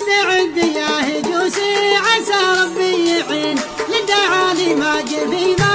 مستعد يا هجوسي عسى ربي يعين. للدعالي ما جبي ما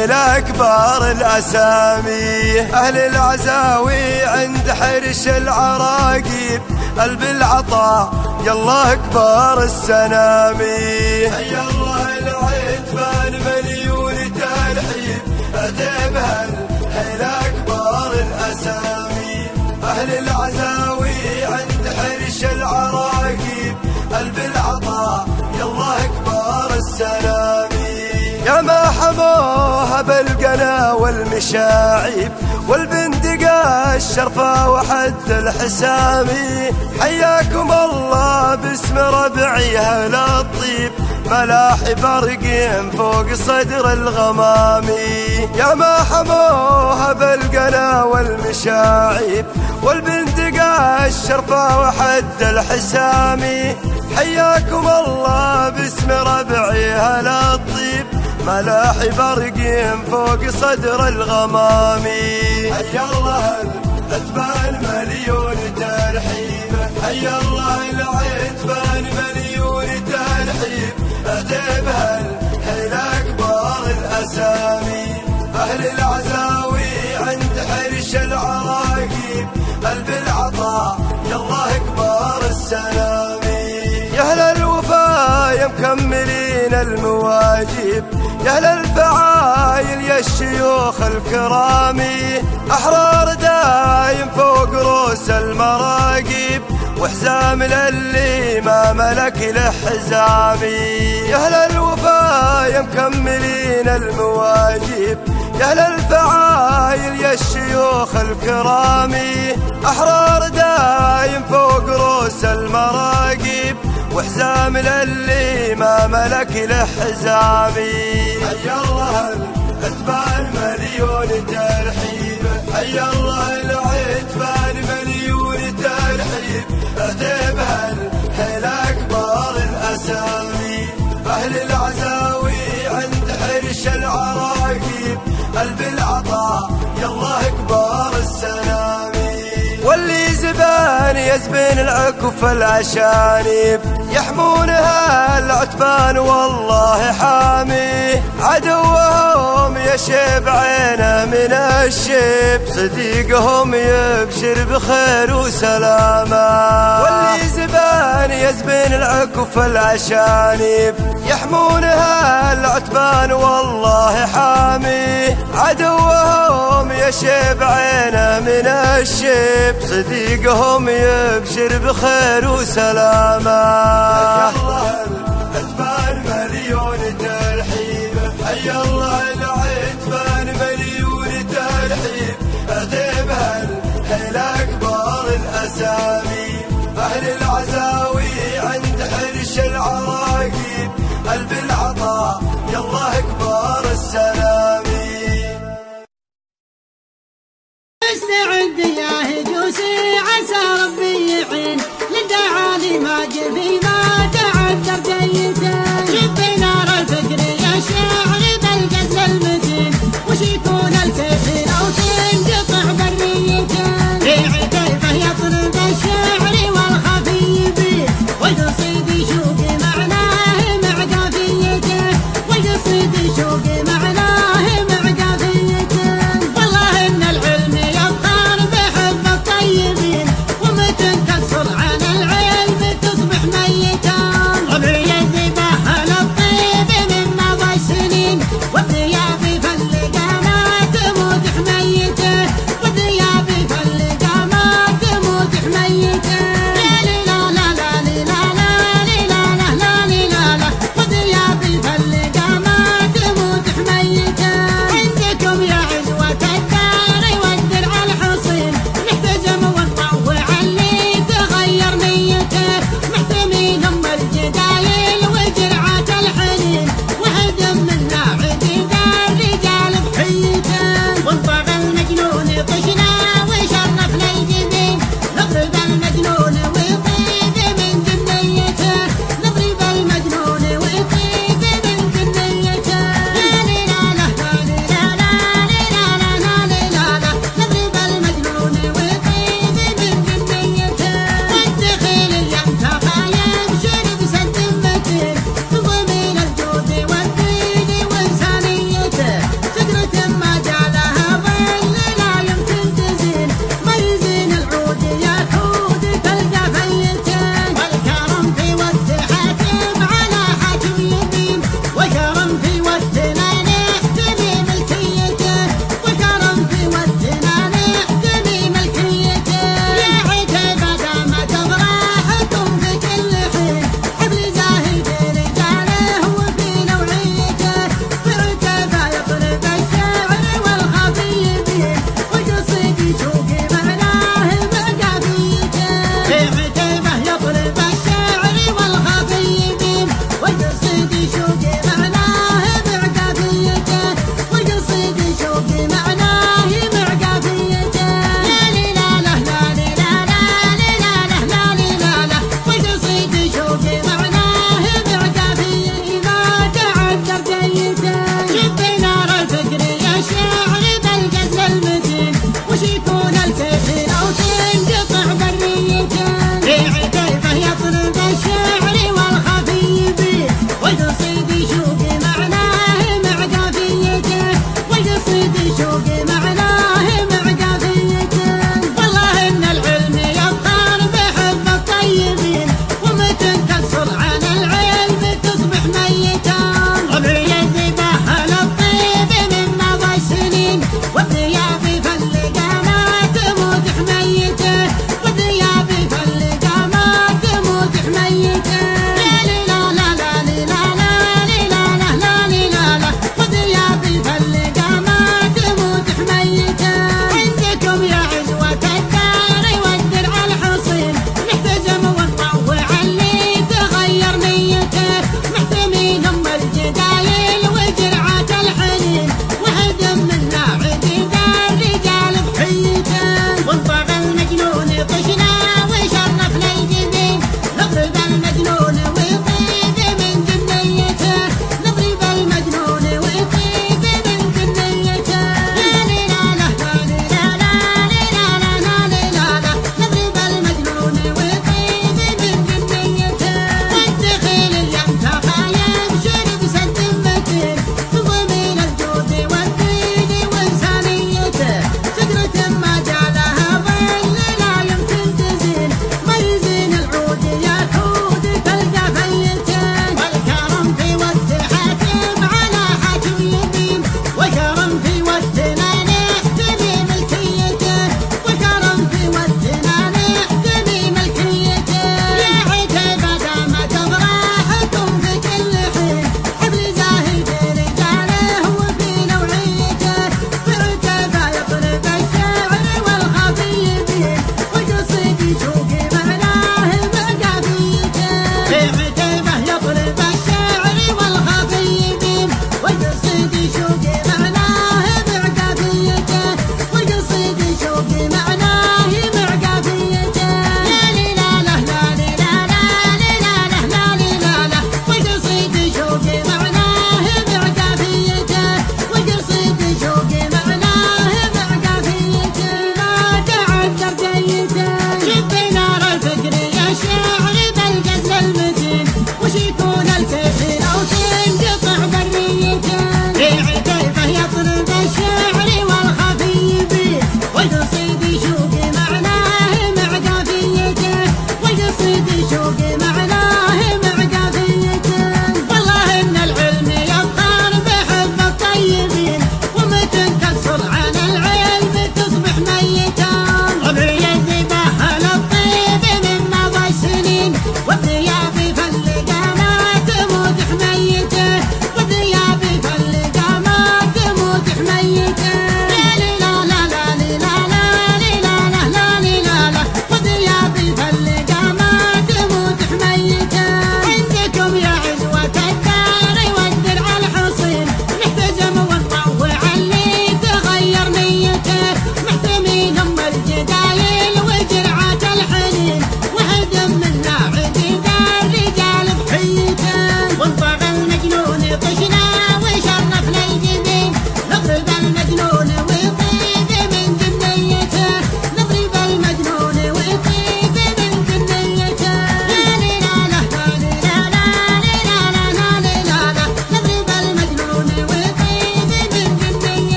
ترحيب عتيب هالحيل أكبر الأسامي. أهل العزاوي عند حرش العراقيب. قلب العطاء يلا أكبر السنامي. حي الله العتبان مليون ترحيب عتيب هالحيل أكبر الأسامي. أهل العزاوي عند حرش العراقيب. قلب العطاء يلا أكبر السلامي يا ما حموها بالقنا والمشاعب والبندقة الشرفة وحد الحسامي حياكم الله باسم ربعيها للطيب ملاحي برقين فوق صدر الغمامي يا ما حموها بالقنا والمشاعب والبندقة الشرفة وحد الحسامي حياكم الله باسم ربعيها للطيب ملاحي برقين فوق صدر الغمامي حي الله العتبان مليون ترحيب. حي الله العتبان مليون ترحيب. عتيب هالحيل أكبر الأسامي. أهل العزاوي عند حرش العراقيب. قلب العطاء يلا أكبر السلامي. يا أهل يا مكملين المواجب يا أهل الفعايل يا الشيوخ الكرامي أحرار دايم فوق روس المراقب وحزام للي ما ملك له حزامي يا أهل الوفا يا مكملين المواجب يا أهل الفعايل يا الشيوخ الكرامي أحرار دايم فوق روس المراقب وحزام للي ما ملك له حزامي حي الله العتبان مليون ترحيب حي الله العتبان مليون ترحيب عتيب هالحيل أكبر الأسامي. أهل العزاوي عند حرش العراقيب. قلب العطاء أكبر السلامي واللي زبان يزبن العكف العشانيب يحمونها العتبان والله حامي. عدوهم يشب عينه من الشيب. صديقهم يبشر بخير وسلامة واللي زبان يزبن العكف العشانيب يحمونها العتبان والله حامي. عدوهم يشب عينه من الشيب. صديقهم يبشر بخير وسلامة. حي الله العتبان مليون ترحيب. حي الله العتبان مليون ترحيب. هالحيل أكبر الأسامي. أهل العزاوي عند حرش العراقيب قلب العطاء. يلا أكبر السلامي استعد يا هجوسي عسى ربي يعين. للدعالي ما جفي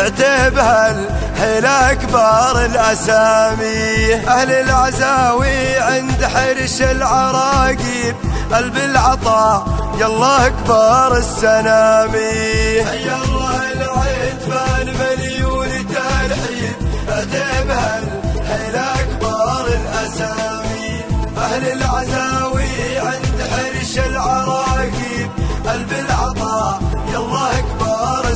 اعتبها الحيل اكبر الأسامي. أهل العزاوي عند حرش العراقيب قلب العطاء يلا أكبر السنامي. حي الله العتبان مليون ترحيب اعتبها الحيل اكبر الأسامي. أهل العزاوي عند حرش العراقيب قلب العطاء يلا يا ما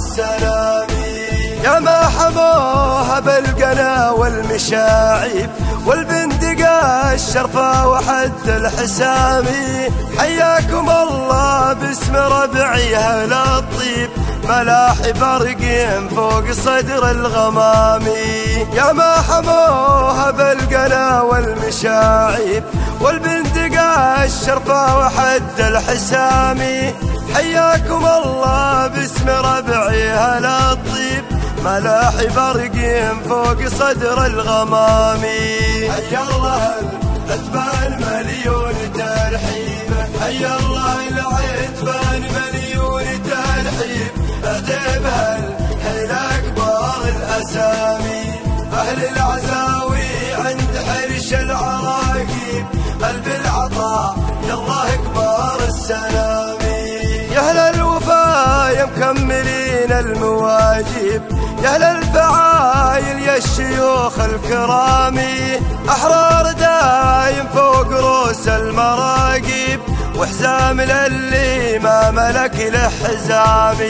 حموها بالقنا والمشاعب والبندقة الشرفة وحد الحسامي. حياكم الله باسم ربعي أهل الطيب. ملاحي برقين فوق صدر الغمامي يا ما حموها بالقنا والمشاعب والبندقة الشرفة وحد الحسامي. حياكم الله باسم ربعي أهل الطيب. ملاحي برقين فوق صدر الغمامي. حي الله العتبان مليون ترحيب. حي الله العتبان مليون ترحيب. اعتبها الحين أكبر الأسامي. أهل العزاوي عند حرش العراقيب. قلب العطاء يلا أكبر السلامي. يا أهل الوفا يا مكملين المواجب. يا الفعايل يا الشيوخ الكرامي أحرار دايم فوق روس المراقب وحزام للي ما ملك له حزامي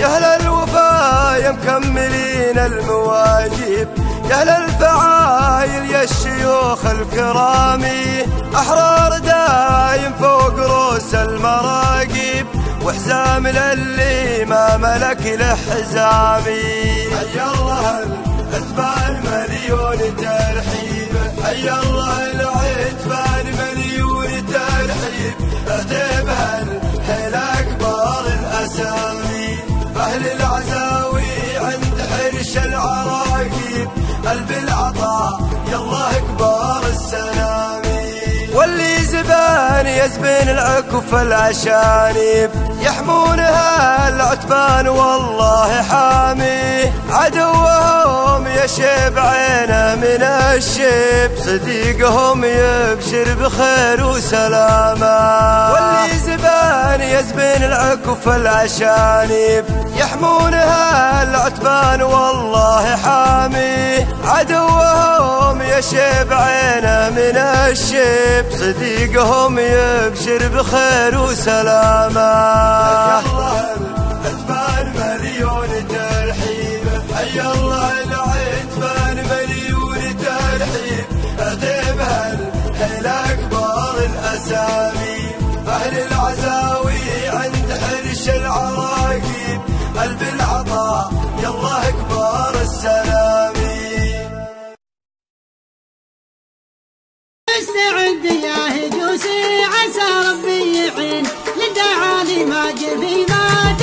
يا أهل الوفا يا مكملين المواجب. يا أهل الفعايل يا الشيوخ الكرامي أحرار دايم فوق روس المراقب وحزام للي ما ملك له حزامي حي الله العتبان مليون ترحيب حي الله العتبان زبان يزبن العكف العشانيب يحمونها العتبان والله حامي. عدوهم يشيب عينه من الشيب. صديقهم يبشر بخير وسلامة. واللي زبان يزبن العكف العشانيب يحمونها العتبان والله حامي. عدوهم يشيب عينه من الشيب صديقهم يبشر بخير وسلامة الله العتبان مليون ترحيب حي الله العتبان مليون ترحيب. أهل العزاوي عند حرش العراقيب قلب العطاء يلا أكبر السلامي استعد يا هجوسي عسى ربي يعين. للدعالي ما جفي ما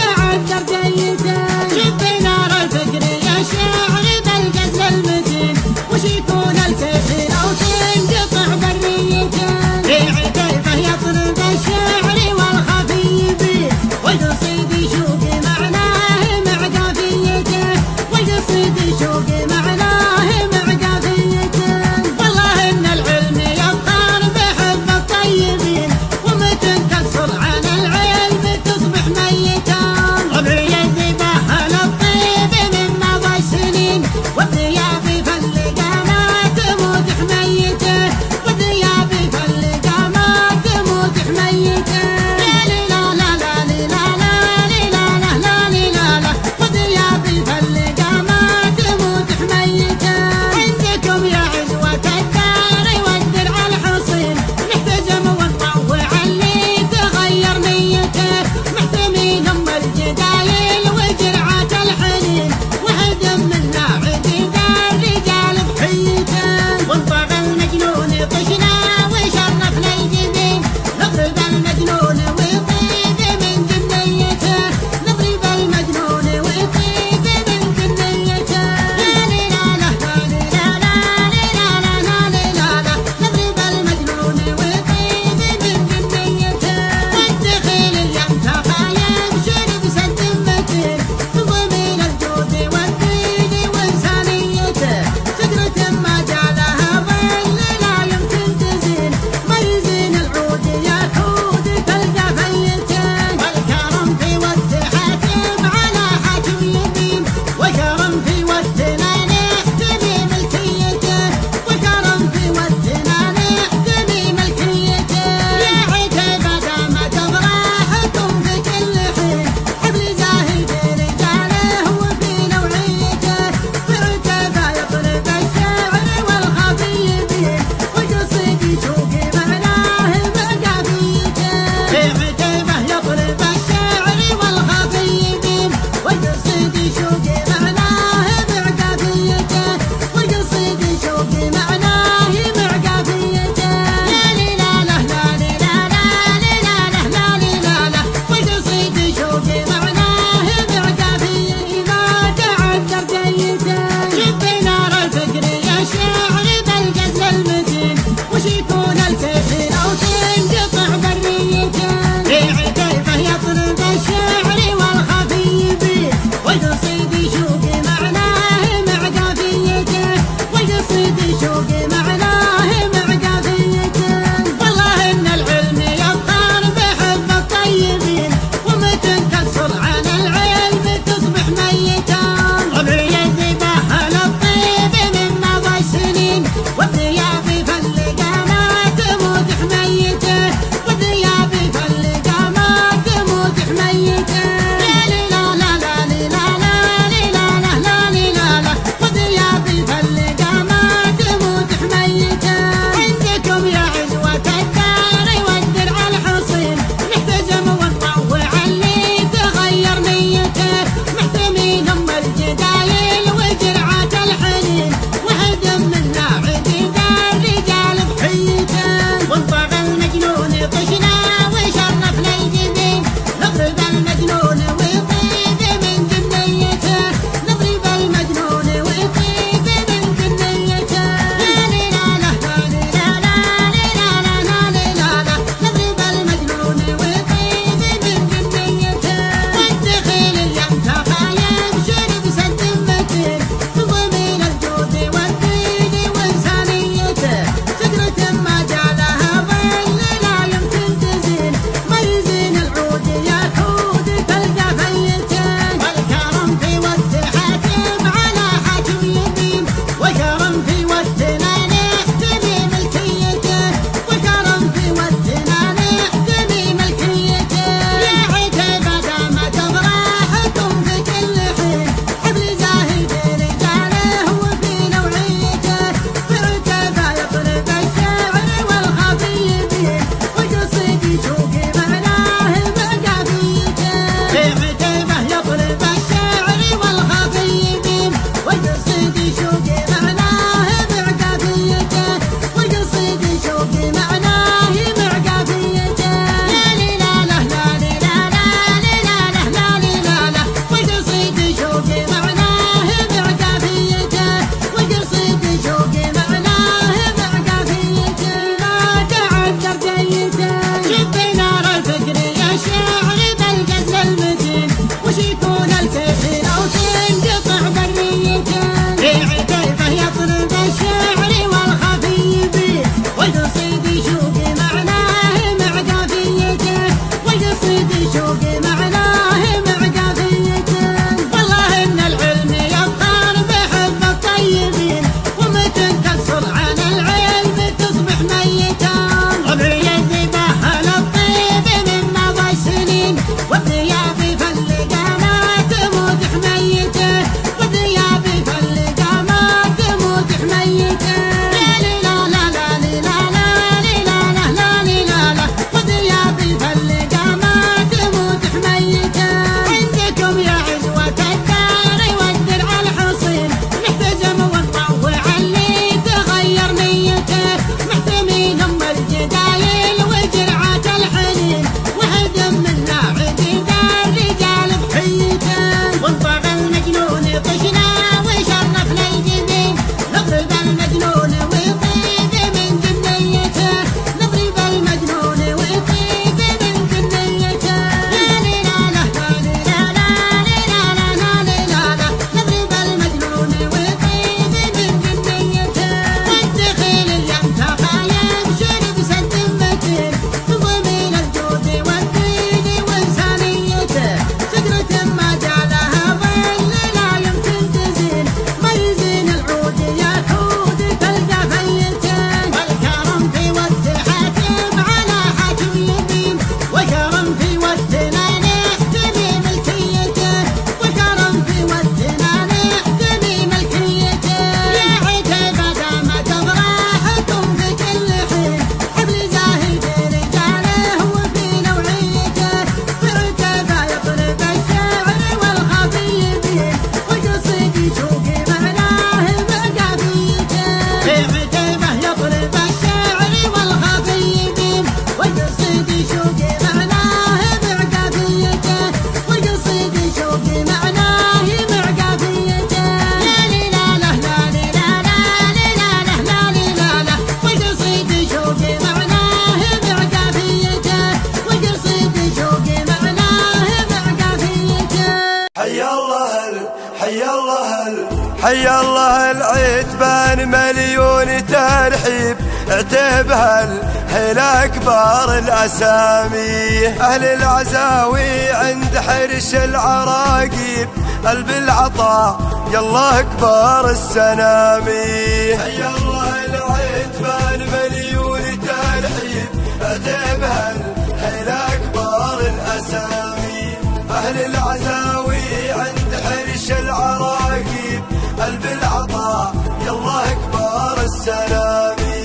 اكبر السنامي. حي الله العتبان مليون ترحيب اعتبها الهيل أكبر الأسامي. أهل العزاوي عند حرش العراقيب قلب العطاء يلا أكبر السلامي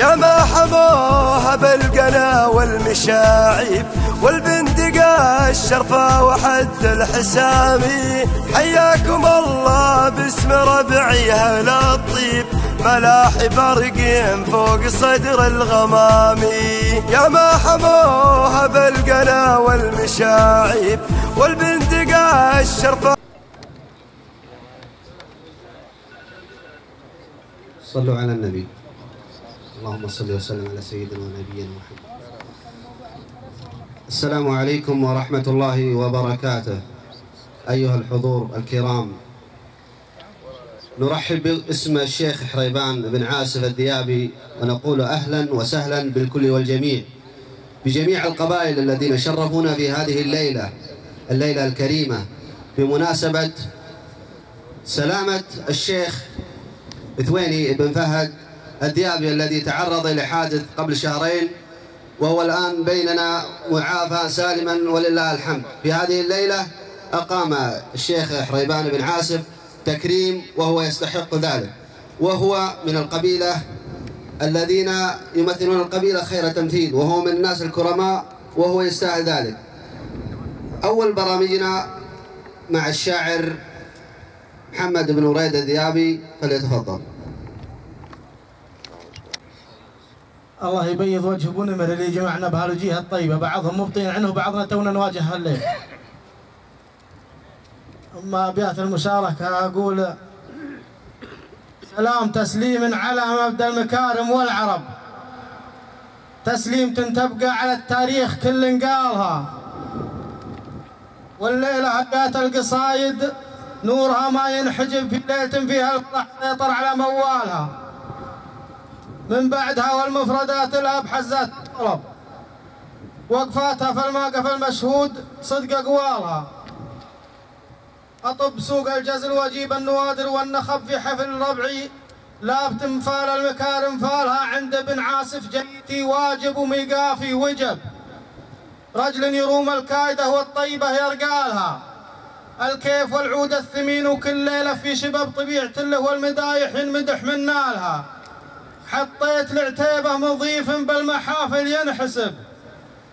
يا ما حموها بالقنا والمشاعب. والبندقة الشرفة وحد الحسامي حياكم الله باسم ربعي لا الطيب. ملاحي برقين فوق صدر الغمامي يا ما حموها بالقنا والمشاعب. والبندقة الشرفة صلوا على النبي. اللهم صل وسلم على سيدنا ونبينا محمد. السلام عليكم ورحمة الله وبركاته. أيها الحضور الكرام نرحب باسم الشيخ حريبان بن عاسف الديابي ونقول أهلا وسهلا بالكل والجميع بجميع القبائل الذين شرفونا في هذه الليلة الليلة الكريمة بمناسبة سلامة الشيخ ثويني بن فهد الديابي الذي تعرض لحادث قبل شهرين وهو الآن بيننا معافى سالما ولله الحمد. في هذه الليلة أقام الشيخ حريبان بن عاسف تكريم وهو يستحق ذلك. وهو من القبيلة الذين يمثلون القبيلة خير تمثيل وهو من الناس الكرماء وهو يستاهل ذلك. أول برامجنا مع الشاعر محمد بن وريد الذيابي فليتفضل. الله يبيض وجه ابو نمر اللي جمعنا بهالوجيه الطيبة. بعضهم مبطين عنه وبعضنا تونا نواجه هالليل. أما أبيات المشاركة أقول سلام تسليم على مبدأ المكارم والعرب. تسليم تبقى على التاريخ كل قالها. والليلة أبيات القصايد نورها ما ينحجب في ليلة فيها الفرح سيطر على موالها. من بعدها والمفردات الاب حزات الطلب وقفاتها في الموقف المشهود صدق أقوالها. أطب سوق الجزل واجيب النوادر والنخب في حفل ربعي لابت مفال المكارم فالها عند ابن عاصف جيتي واجب وميقافي وجب. رجل يروم الكايدة والطيبة يرقالها الكيف والعود الثمين وكل ليلة في شباب طبيعة له والمدايح ينمدح من نالها. حطيت العتيبة مضيف بالمحافل ينحسب.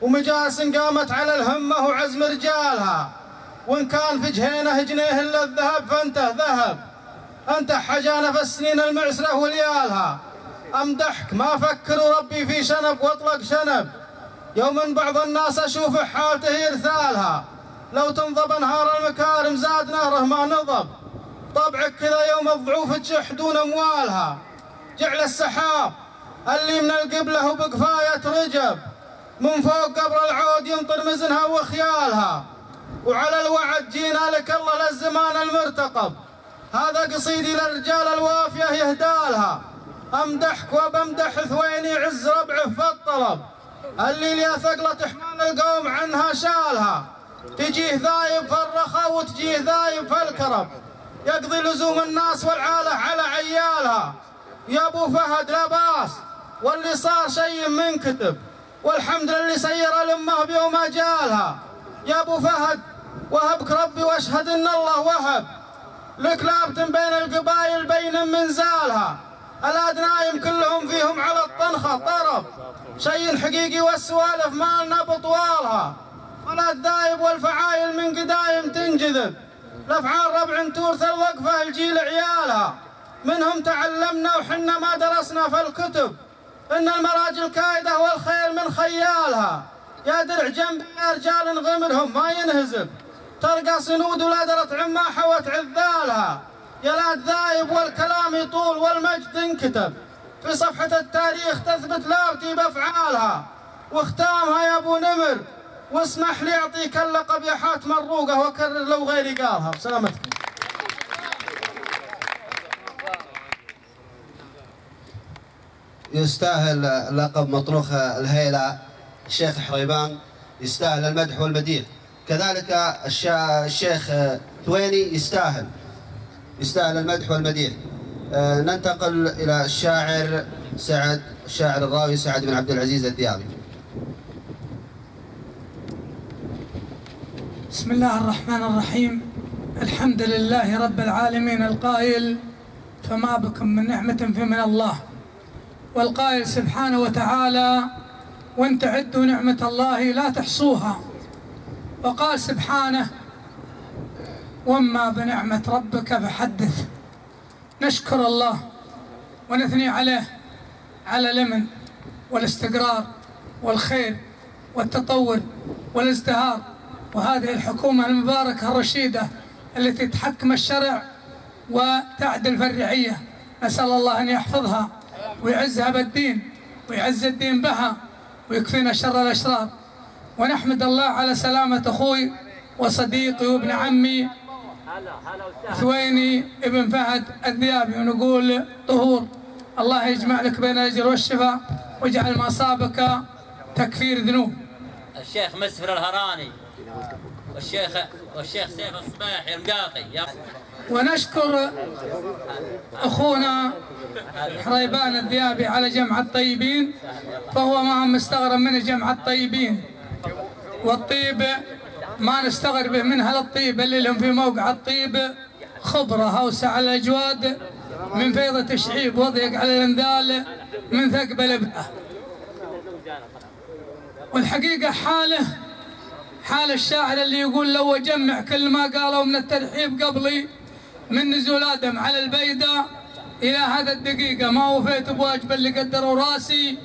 ومجالس قامت على الهمة وعزم رجالها. وإن كان في جهينة جنيه إلا الذهب فأنت ذهب. أنت حجانة في السنين المعسرة وليالها. أمدحك ما فكر ربي في شنب وأطلق شنب. يوم بعض الناس أشوف حالته يرثالها لو تنضب نهار المكارم زاد نهره ما نضب. طبعك كذا يوم الضعوف تشحدون أموالها. جعل السحاب اللي من القبلة وبقفاية رجب. من فوق قبر العود ينطر مزنها وخيالها. وعلى الوعد جينا لك الله للزمان المرتقب. هذا قصيدي للرجال الوافية يهدالها. أمدحك وبمدح ثويني عز ربعه في الطلب. اللي ليا ثقلة حمال القوم عنها شالها. تجيه ذايب في الرخاء وتجيه ذايب في الكرب. يقضي لزوم الناس والعالة على عيالها. يا أبو فهد لا بأس. واللي صار شيء منكتب والحمد لله سير الأمة بيوم اجالها يا أبو فهد وهبك ربي وأشهد إن الله وهب. لك لابت بين القبائل بين منزالها الادنايم كلهم فيهم على الطنخه طرب. شيء حقيقي والسوالف مالنا بطوالها. ولا الذايب والفعايل من قدايم تنجذب. الأفعال ربع تورث الوقفة الجيل عيالها. منهم تعلمنا وحنا ما درسنا في الكتب إن المراجل كايده والخيل من خيالها. يا درع جنب يا رجال غمرهم ما ينهزب. ترقى صنود ولا درت عماحه وتعذالها يا لا ذايب والكلام يطول والمجد انكتب في صفحة التاريخ تثبت لابتي بأفعالها واختامها يا أبو نمر واسمح لي أعطيك اللقب يا حاتم الروقة وكرر لو غيري قالها. بسلامتك. يستاهل لقب مطروخ الهيلة. الشيخ حريبان يستاهل المدح والمديح. كذلك الشيخ ثويني يستاهل يستاهل المدح والمديح. آه، ننتقل إلى الشاعر سعد الشاعر الراوي سعد بن عبد العزيز الديابي. بسم الله الرحمن الرحيم. الحمد لله رب العالمين القائل فما بكم من نعمة فمن الله. والقائل سبحانه وتعالى وإن تعدوا نعمة الله لا تحصوها. وقال سبحانه واما بنعمة ربك فحدث. نشكر الله ونثني عليه على الأمن والاستقرار والخير والتطور والازدهار. وهذه الحكومة المباركة الرشيدة التي تحكم الشرع وتعدل في الرعية نسأل الله أن يحفظها. ويعزها بالدين ويعز الدين بها ويكفينا شر الأشرار. ونحمد الله على سلامة أخوي وصديقي وابن عمي ثويني ابن فهد الذيابي. ونقول طهور. الله يجمع لك بين الأجر والشفاء واجعل مصابك تكفير ذنوب. الشيخ مسفر الهراني والشيخ والشيخ سيف الصباحي المقاطي. ونشكر أخونا حريبان الذيابي على جمع الطيبين فهو ما مستغرب من جمع الطيبين. والطيب ما نستغرب منها للطيب اللي لهم في موقع الطيب خبرة أوسع الأجواد من فيض تشعيب وضيق على الأنذال من ثقب الابدة والحقيقة حاله حال الشاعر اللي يقول لو أجمع كل ما قالوا من الترحيب قبلي من نزول آدم على البيدة إلى هذا الدقيقة. ما وفيت بواجب اللي قدروا راسي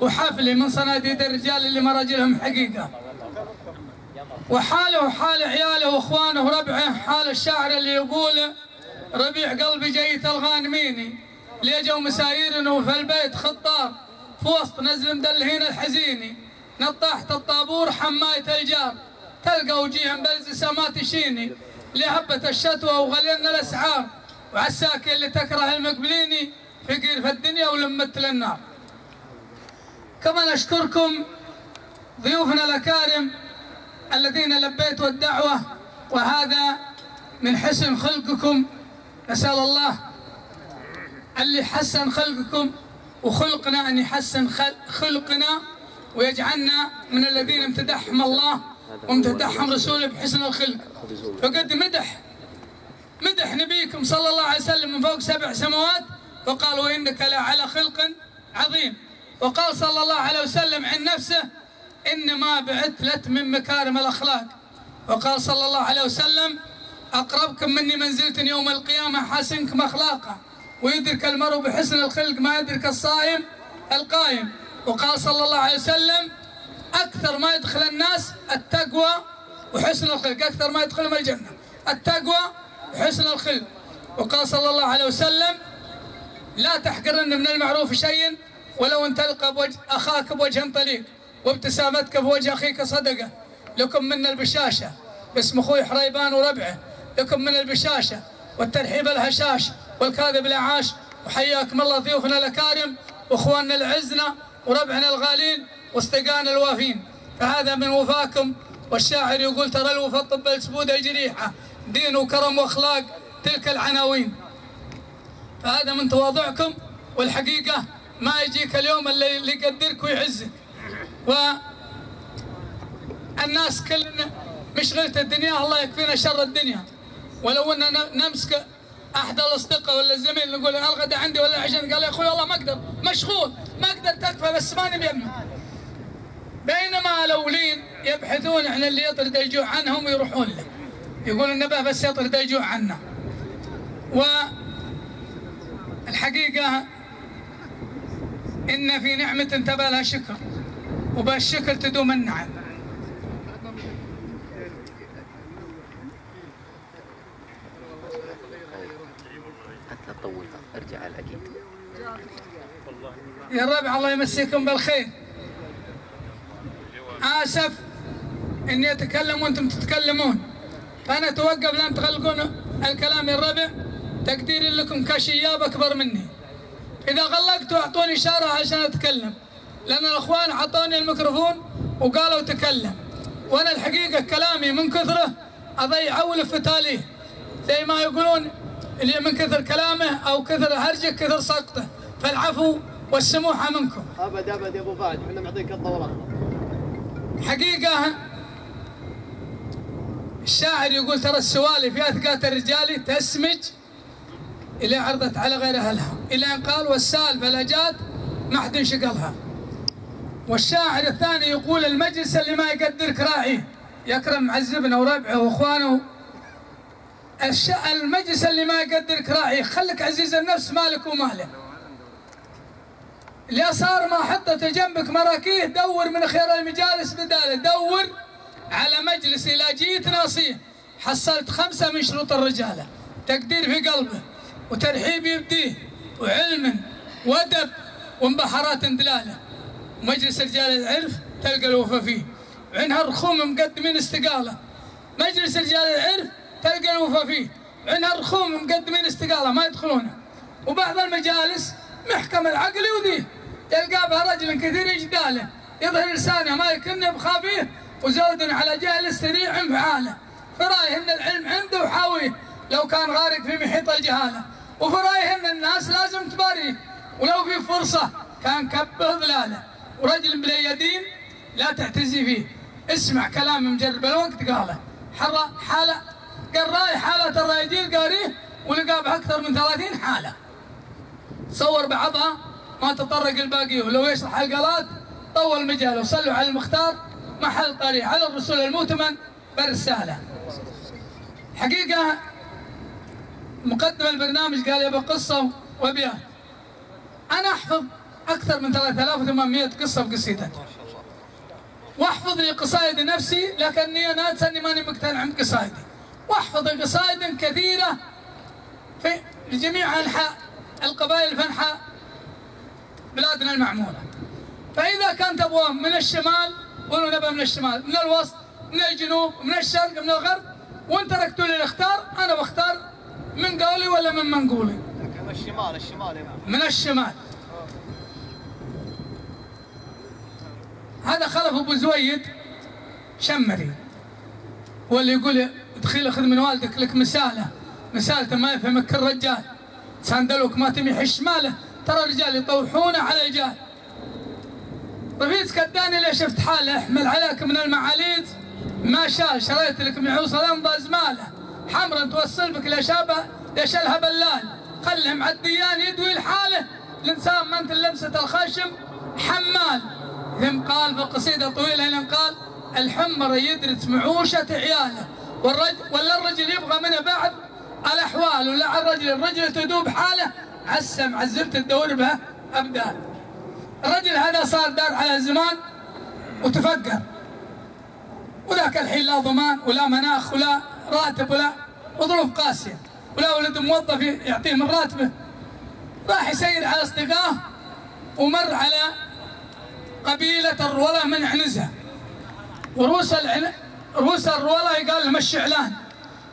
وحفلي من صناديد الرجال اللي ما رجلهم حقيقة. وحاله وحال عياله وإخوانه وربعه حال الشاعر اللي يقول ربيع قلبي جيت الغانميني ليجوا مسايرنا في البيت خطار في وسط نزل مدلهين الحزيني. نطاحت الطابور حماية الجار تلقى وجيهم بلزسة ما تشيني. لهبة الشتوى وغلينا الأسعار وعساكي اللي تكره المقبليني فقير في الدنيا ولمت للنار. كما نشكركم ضيوفنا الأكارم الذين لبيتوا الدعوة وهذا من حسن خلقكم. نسأل الله اللي حسن خلقكم وخلقنا أن يحسن خلقنا ويجعلنا من الذين امتدحهم الله. وامتدحهم رسوله بحسن الخلق. فقد مدح. مدح نبيكم صلى الله عليه وسلم من فوق سبع سماوات. وقال وإنك لعلى خلق عظيم. وقال صلى الله عليه وسلم عن نفسه إنما بعثت من مكارم الأخلاق. وقال صلى الله عليه وسلم أقربكم مني منزلة يوم القيامة حسنكم أخلاقا. ويدرك المرء بحسن الخلق ما يدرك الصائم القائم. وقال صلى الله عليه وسلم أكثر ما يدخل الناس التقوى وحسن الخلق. أكثر ما يدخلهم الجنة. التقوى وحسن الخلق. وقال صلى الله عليه وسلم لا تحقرن من المعروف شيء ولو أن تلقى بوجه أخاك بوجه طليق وابتسامتك بوجه أخيك صدقة. لكم من البشاشة. باسم أخوي حريبان وربعه. لكم من البشاشة والترحيب الهشاش والكاذب الأعاش. وحياكم الله ضيوفنا الأكارم وإخواننا العزنا وربعنا الغالين. واصدقائنا الوافين. فهذا من وفاكم. والشاعر يقول ترى الوفا طب السبود الجريحه دين وكرم واخلاق تلك العناوين. فهذا من تواضعكم. والحقيقة ما يجيك اليوم اللي يقدرك ويعزك. و الناس كلنا مشغلة الدنيا الله يكفينا شر الدنيا. ولو إن نمسك أحد الأصدقاء ولا الزميل نقول الغداء عندي ولا عشان؟ قال يا أخوي والله ما أقدر. مشغول. ما أقدر تكفى بس ماني بيمه بينما الاولين يبحثون عن اللي يطرد الجوع عنهم ويروحون له. يقول النبي بس يطرد الجوع عنا. و الحقيقة إن في نعمة تبى لها شكر. وبالشكر تدوم النعم. حتى تطولها ارجع على الأكيد. يا الربع الله يمسيكم بالخير. آسف إني أتكلم وأنتم تتكلمون. فأنا أتوقف لأن تغلقون الكلام الربع تقديري لكم كشياب أكبر مني. إذا غلقتوا أعطوني إشارة عشان أتكلم. لأن الأخوان أعطوني الميكروفون وقالوا تكلم. وأنا الحقيقة كلامي من كثره أضيع أول في تاليه زي ما يقولون اللي من كثر كلامه أو كثر هرجه كثر سقطه فالعفو والسموحة منكم. أبد أبد يا أبو فهد إحنا معطيك الاخضر حقيقة الشاعر يقول ترى السوالف يا ثقات الرجال تسمج إلى عرضت على غير أهلها. إلى أن قال والسالفة لا ما حد شقلها والشاعر الثاني يقول المجلس اللي ما يقدرك راعيه يكرم معذبنا وربعه وإخوانه. المجلس اللي ما يقدرك راعيه خليك عزيز النفس مالك وماله. اللي صار ما حطت جنبك مراكيه دور من خير المجالس بداله دور على مجلس إذا جيت ناصيه حصلت خمسة من شروط الرجالة. تقدير في قلبه وترحيب يبديه وعلم وأدب وانبحارات دلاله. مجلس رجال العرف تلقى الوفا فيه. عندها الرخوم مقدمين استقالة. مجلس رجال العرف تلقى الوفا فيه. عندها الرخوم مقدمين استقالة ما يدخلونها وبعض المجالس محكم العقل يوديه يلقى بها رجل كثير جداله يظهر لسانه ما يكن بخافيه وزود على جهل السريع انفعاله. فرايه أن العلم عنده وحاويه لو كان غارق في محيط الجهالة. وفرايه أن الناس لازم تباريه. ولو في فرصة كان كبه ظلاله ورجل باليدين لا تعتزي فيه. اسمع كلام مجرب الوقت قاله. حرة حالة قال راي حالة الرايدين قاريه ولقى بأكثر من 30 حالة. صور بعضها ما تطرق الباقي. ولو يشرح القلات طول مجاله. وصلوا على المختار محل طريق. على الرسول المؤتمن بالرسالة حقيقة مقدم البرنامج قال يبقى قصة وابيات أنا أحفظ أكثر من 3800 قصة بقصيدتي وأحفظ لي قصائد نفسي لكني أنا أني ماني مقتنع بقصائدي وأحفظ قصائد كثيرة في لجميع أنحاء القبائل أنحاء بلادنا المعمورة فإذا كان تبغى من الشمال قولوا نبى من الشمال من الوسط من الجنوب من الشرق من الغرب وانت تركتوا لي الاختار أنا بختار من قولي ولا من منقولي. من الشمال الشمال من الشمال. هذا خلف أبو زويد شمري هو اللي يقول ادخل اخذ من والدك لك مسألة مسالته ما يفهمك كل ساندلوك ما تمي حش ماله. ترى الرجال يطوحونه على الرجال رفيق كداني اللي شفت حاله؟ احمل عليك من المعاليد. ما شال شريت لك معوص الانضى زماله حمرا توصل بك لشابه يشلها بلال. خله معديان يدوي لحاله. الإنسان ما أنت لمسة الخشم حمال. ثم قال في قصيدة طويلة لين قال الحمر يدرس معوشة عياله. والرجل ولا الرجل يبغى منه بعد الأحوال ولا على الرجل. الرجل تدوب حاله. عسم عزمت تدور بها. ابدال الرجل هذا صار دار على زمان وتفقر. وذاك الحين لا ضمان ولا مناخ ولا راتب ولا وظروف قاسية. ولا ولد موظف يعطيه من راتبه. راح يسير على أصدقائه ومر على قبيلة الرولة من عنزة. ورؤوس العن... رؤوس الرولة قال لهم الشعلان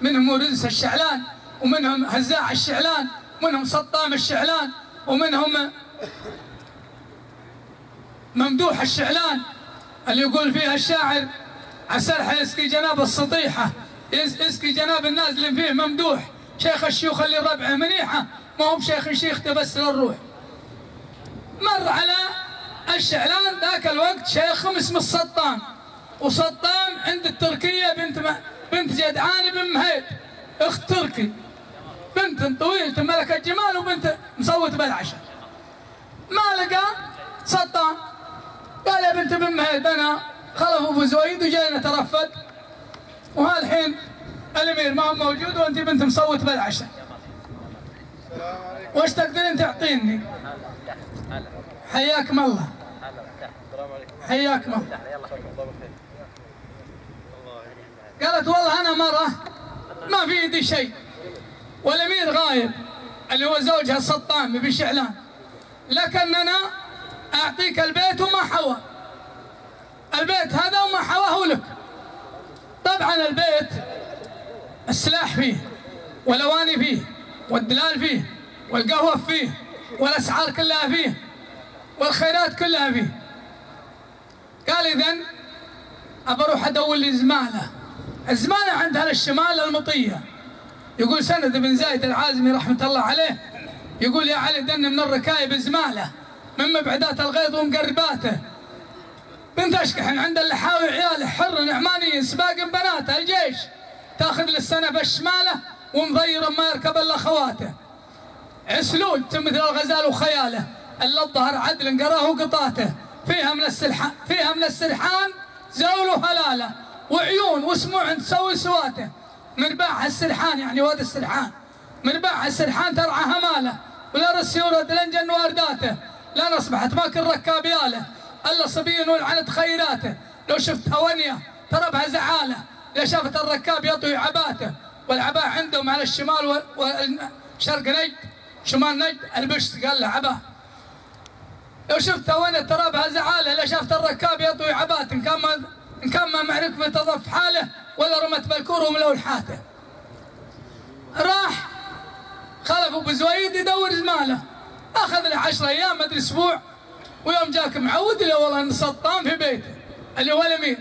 منهم رزس الشعلان. ومنهم هزاع الشعلان ومنهم سطام الشعلان ومنهم ممدوح الشعلان اللي يقول فيها الشاعر عسرحة يسقي جناب السطيحة يسقي جناب النازل فيه ممدوح شيخ الشيوخ اللي ربعه منيحة ما هو بشيخ شيخ تبس للروح مر على الشعلان ذاك الوقت شيخهم اسمه السطام وسطام عند التركية بنت. بنت جدعان بن مهيب اخت تركي بنت طويلة ملكة جمال وبنت مصوت بالعشاء. ما لقى؟ سطام قال يا بنت بن مهيب أنا خلف أبو زويد وجاي نترفد وها الحين الأمير ما هو موجود وأنت بنت مصوت بالعشاء. وش تقدرين تعطيني؟ حياكم الله. حياكم الله. قالت والله أنا مرة ما في يدي شيء. والامير غايب؟ اللي هو زوجها السطام بن شعلان لكن أنا أعطيك البيت وما حوى. البيت هذا وما حواه لك. طبعا البيت السلاح فيه والأواني فيه والدلال فيه والقهوة فيه والأسعار كلها فيه والخيرات كلها فيه. قال اذا ابى أروح أدور لي زمالة. الزمالة عند أهل الشمال المطية. يقول سند بن زايد العازمي رحمة الله عليه يقول يا علي دن من الركايب زمالة من مبعدات الغيظ ومقرباته. بنت أشكح عند اللحاوي عياله حر نعماني سباق بناته الجيش. تاخذ للسنة بالشماله ومضير ما يركب إلا خواته. عسلول مثل الغزال وخياله. إلا الظهر عدل قراه وقطاته. فيها من السلحان فيها من السرحان زول وهلالة وعيون وسموع تسوي سواته. مرباع السرحان يعني واد السرحان. مرباع السرحان ترعى هماله ولا رسيورة دلنجن وارداته لا نصبحت ما كل ركاب ياله إلا صبي ولعنت خيراته. لو شفت هونيه ترى بها زعاله لو شافت الركاب يطوي عباته. والعباء عندهم على الشمال وشرق نجد شمال نجد البشت قال له عباء. لو شفت هونيه ترى بها زعاله لو شافت الركاب يطوي عبات إن كان ان كان ما معرف بتضف حاله ولا رمت بالكور وملو لحاته راح خلف أبو زويد يدور زماله. أخذ له 10 أيام مدري أسبوع. ويوم جاك معود له والله سطام في بيته. اللي هو الأمير.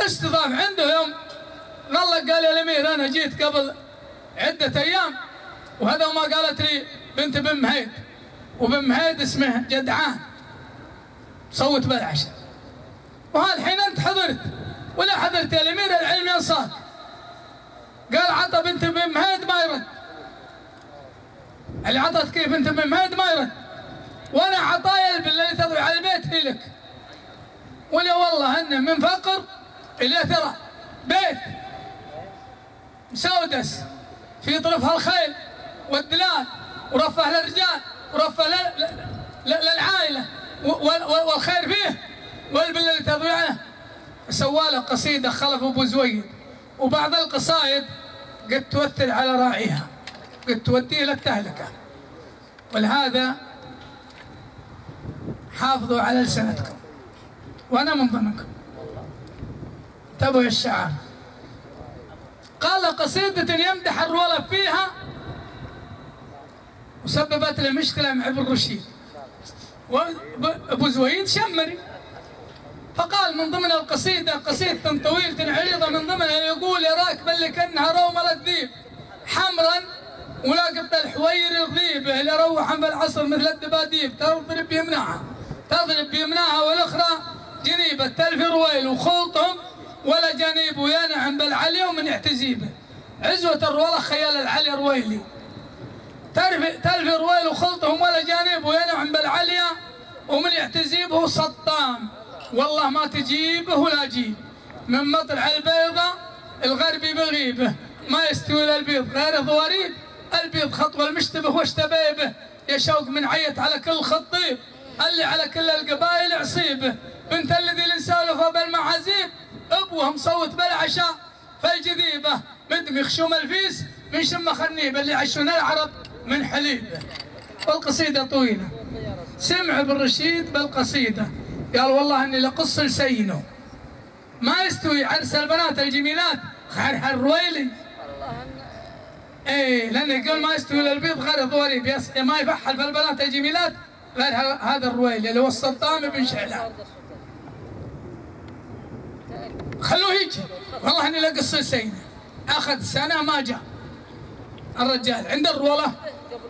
استضاف عنده يوم غلق قال يا الأمير أنا جيت قبل عدة أيام. وهذا ما قالت لي بنت بن مهيد. وبن مهيد اسمه جدعان. صوت بالعشاء. وها الحين انت حضرت. ولا حضرت يا الأمير العلم ينصاك قال عطى بنت بن مهيد ما يرد. اللي عطت كيف بنت بن مهيد ما يرد. وأنا عطايا اللي تضوي على البيت هي لك. ولا والله انه من فقر إلى ثرى. بيت. مسودس. في طرفها الخيل والدلال. ورفه للرجال ورفه للعائلة. والخير فيه. والبل اللي عنه سوى له قصيدة خلف أبو زويد. وبعض القصائد قد تؤثر على راعيها قد توديه للتهلكه ولهذا حافظوا على لسانتكم. وأنا من ضمنكم انتبهوا الشعار قال قصيدة يمدح الرولة فيها وسببت له مشكلة مع ابن رشيد وابو زويد شمري. فقال من ضمن القصيدة قصيدة طويلة عريضة من ضمنها يقول يا راكب اللي كانها رومة الذيب حمرا ولاقط الحوير الغيبة اللي روحا بالعصر مثل الدباديب. تضرب بيمنعها تضرب بيمناها والأخرى جنيبة تلفي رويل وخلطهم ولا جنيب وينعم بالعلي ومن يعتزيبه عزوة الرولة خيال العلي رويلي تلفي رويل وخلطهم ولا جانب وينعم بالعليا ومن يعتزيبه سطام والله ما تجيبه ولا جيب من مطلع البيضة الغربي بغيبه ما يستوي للبيض غير ضواريب البيض خطوة المشتبه واشتبيبه يا شوق من عيت على كل خطيب. اللي على كل القبائل عصيبه بنت الذي لنسالفه بالمعازيب أبوه مصوت بالعشاء فالجذيبة. مدمي خشوم الفيس. من شم خنيبه اللي يعشون العرب من حليبه والقصيدة طويلة. سمع ابن رشيد بالقصيدة. قال والله إني لقص لسينه. ما يستوي عرس البنات الجميلات. خير الرويلي. إيه لأن يقول ما يستوي للبيض غير يس- ما يفحل في البنات الجميلات. غير هذا الرويلي اللي هو السلطان بن شعلان. خلوه يجي. والله إني لقص لسينه. أخذ سنة ما جاء. الرجال عند الرولة.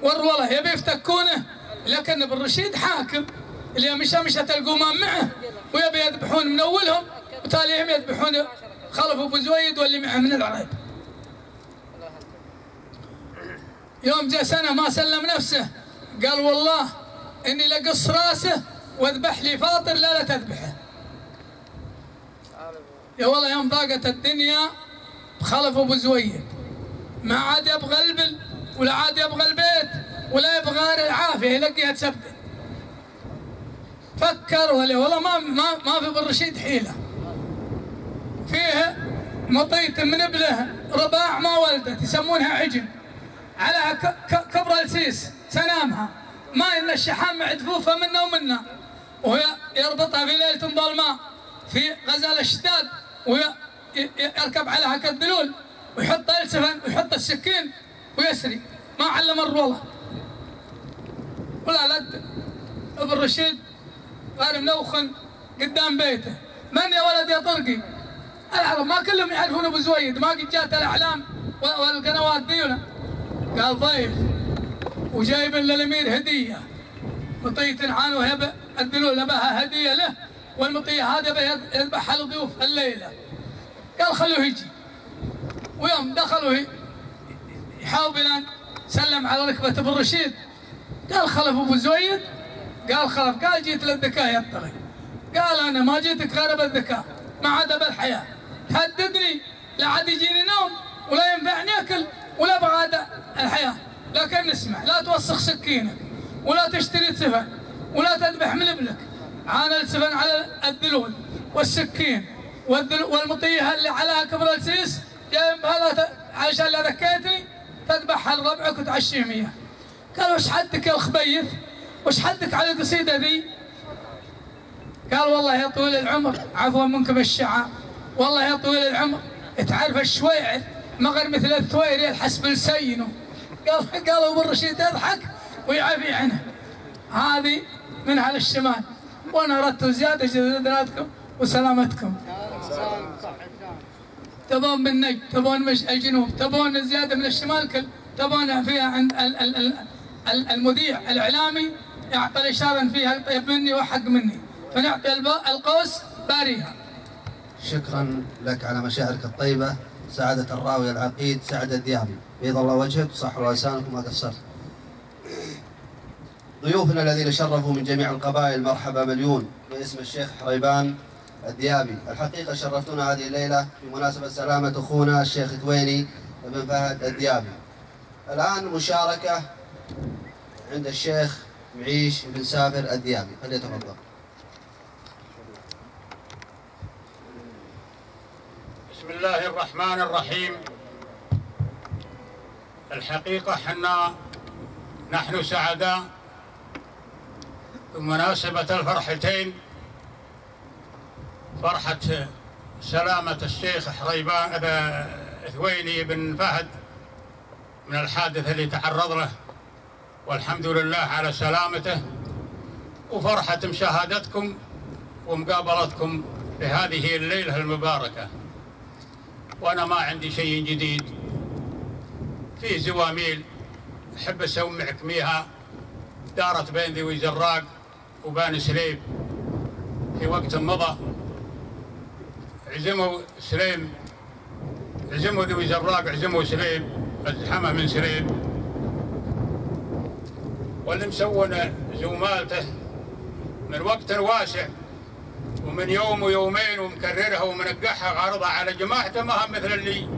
والرولة يبي يفتكونه. لكن ابن رشيد حاكم. اللي مشمشة القمام معه ويبي يذبحون من أولهم وتاليهم يذبحون خلف أبو زويد واللي معه من العرب. يوم جاء سنة ما سلم نفسه قال والله إني لقص راسه واذبح لي فاطر لا لا تذبحه. يا والله يوم ضاقت الدنيا خلف أبو زويد ما عاد يبغى البل ولا عاد يبغى البيت ولا يبغى العافية يلقيها تسبب. فكر ولا والله ما ما ما في بالرشيد حيلة. فيه مطيت من ابله رباع ما ولدت يسمونها عجل. على كبر السيس سنامها. ما ان الشحام معدفوفه منا ومنا. وهي يربطها في ليلة ظلماء في غزال الشداد. ويركب عليها كالدلول ويحط السفن ويحط السكين ويسري. ما علم الروله ولا لد ابن رشيد غير منوخن قدام بيته. من يا ولد يا طرقي؟ العرب ما كلهم يعرفون أبو زويد. ما قد جات الأعلام والقنوات دي ولا قال ضيف وجايب للامير هدية. مطية عانوا وهب الدلول بها هدية له. والمطية هذا يذبح الضيوف الليلة. قال خلوه يجي. ويوم دخلوا يحاول سلم على ركبة ابن رشيد قال خلف أبو زويد قال خلف قال جيت للذكاء يا الطريق قال أنا ما جيتك غير بالذكاء ما عدا بالحياة. تهددني لا عاد يجيني نوم ولا ينفعني اكل ولا بعد الحياة. لكن اسمع لا توسخ سكينك ولا تشتري سفن ولا تذبح من ابنك عانى السفن على الدلول والسكين والمطيه اللي عليها كبر السيس بهذا ت- عشان لا ذكيتني تذبحها لربعك وتعشيهم اياه قال وش حدك يا الخبيث؟ وش حدك على القصيدة ذي؟ قال والله يا طويل العمر عفوا منكم الشعار والله يا طويل العمر تعرف الشويعر مغر مثل الثوير يلحس بالسينه قال قال أبو الرشيد يضحك ويعفي عنه. هذه من على الشمال. وأنا أردت زيادة جدادكم وسلامتكم. تبون بالنجد تبون مش الجنوب تبون زيادة من الشمال كل تبون فيها عند ال- ال- ال- ال- المذيع الإعلامي. يعطي الاشاره إن فيها طيب مني وحق مني. فنعطي القوس باريها. شكرا لك على مشاعرك الطيبة. سعادة الراوي العقيد سعد الديابي. بيض الله وجهك وصح لسانك وما قصرت ضيوفنا الذين شرفوا من جميع القبائل مرحبا مليون. باسم الشيخ حريبان الديابي. الحقيقة شرفتونا هذه الليلة بمناسبة سلامة أخونا الشيخ ثويني بن فهد الديابي. الآن مشاركة عند الشيخ معيش بن سافر الديابي. فليتفضل. بسم الله الرحمن الرحيم. الحقيقة حنا نحن سعداء بمناسبة الفرحتين. فرحة سلامة الشيخ حريبان ثويني بن فهد من الحادث اللي تعرض له. والحمد لله على سلامته وفرحة مشاهدتكم ومقابلتكم في هذه الليلة المباركة. وأنا ما عندي شيء جديد. في زواميل أحب أسمعكم إياها دارت بين ذوي زراق وبان سليم. في وقت مضى عزموا سليم. عزموا ذوي زراق عزموا سليم. الزحمة من سليم. واللي مسوون زومالته من وقت واسع ومن يوم ويومين ومكررها ومنقحها وعرضها على جماعته ما هم مثل اللي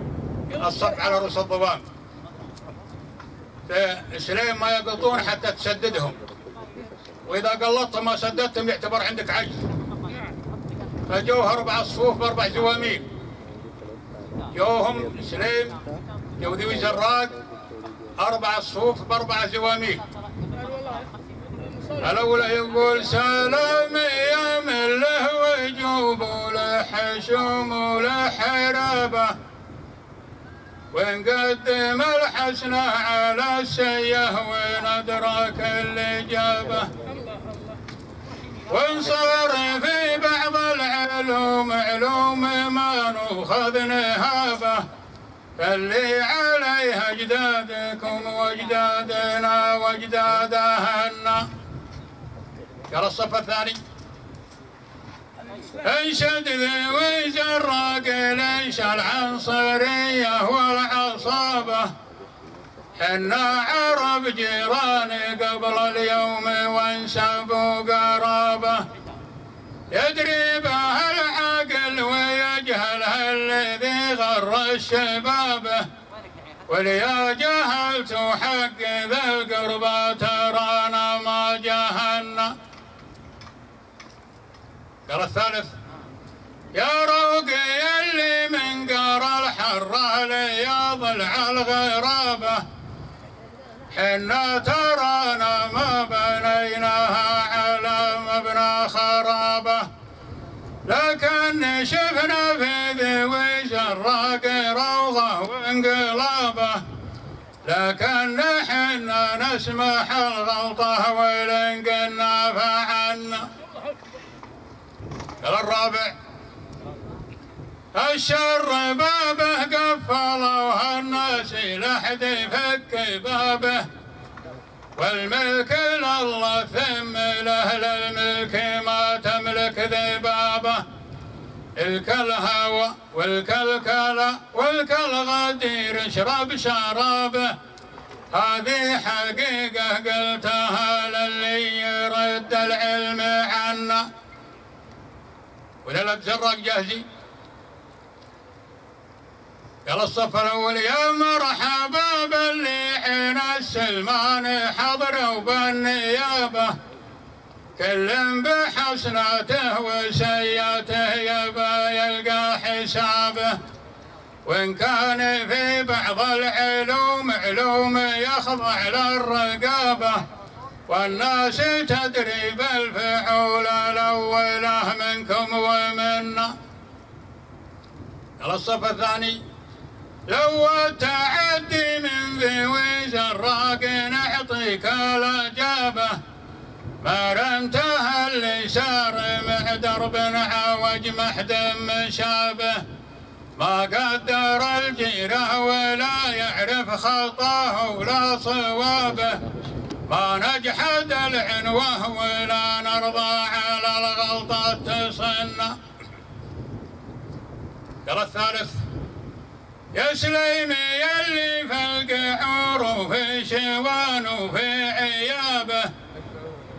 الصب على رؤوس الضباب فسليم ما يقلطون حتى تسددهم. وإذا قلطتهم ما سددتهم يعتبر عندك عجز. فجوها أربع صفوف بأربع زواميل جوهم سليم جو ذوي زراق أربع صفوف بأربع زواميل الاولى يقول سلام يا من له وجوب وله حشوم وله حرابه ونقدم الحسنى على السيه وندرك الإجابة. ونصار في بعض العلوم علوم ما نوخذ نهابة. فاللي عليها اجدادكم واجدادنا واجداد قال الصف الثاني. انشد ذوي زراق ليش العنصرية والعصابة حنا عرب جيران قبل اليوم وانسبوا قرابة. يدري بها العقل ويجهلها الذي غر الشباب. وليا جهلت حق ذا القربى ترانا ما جهلنا قال الثالث يا روقي اللي من قرى الحرة ليضلع الغرابة. حنا ترانا ما بنيناها على مبنى خرابة. لكن شفنا في ذوي زراق روضة وانقلابة. لكن حنا نسمح الغلطة ولن قلنا قال الرابع. الشر بابه قفلوا الناس لحد يفك بابه. والملك لله ثم لأهل الملك ما تملك ذبابه. الكل هوى والكل كلا والكل غدير اشرب شرابه. هذه حقيقة قلتها للي يرد العلم عنا ولا زراق جاهزين قال الصف الأول يا مرحبا باللي حين السلمان حضروا بالنيابه كل بحسناته وسياته يبا يلقى حسابه وإن كان في بعض العلوم علوم يخضع للرقابة. والناس تدري بالفعول الأولى منكم ومنا. قال الصف الثاني. لو التعدي من ذوي زراق نعطيك الإجابة. ما رمتها اللي سار مع درب عوج محدم شابه. ما قدر الجيرة ولا يعرف خطاه ولا صوابه. ما نجحد العنوة ولا نرضى على الغلطة تصنع قال الثالث. يا سليمي يلي في القعور وفي شوان وفي عيابه.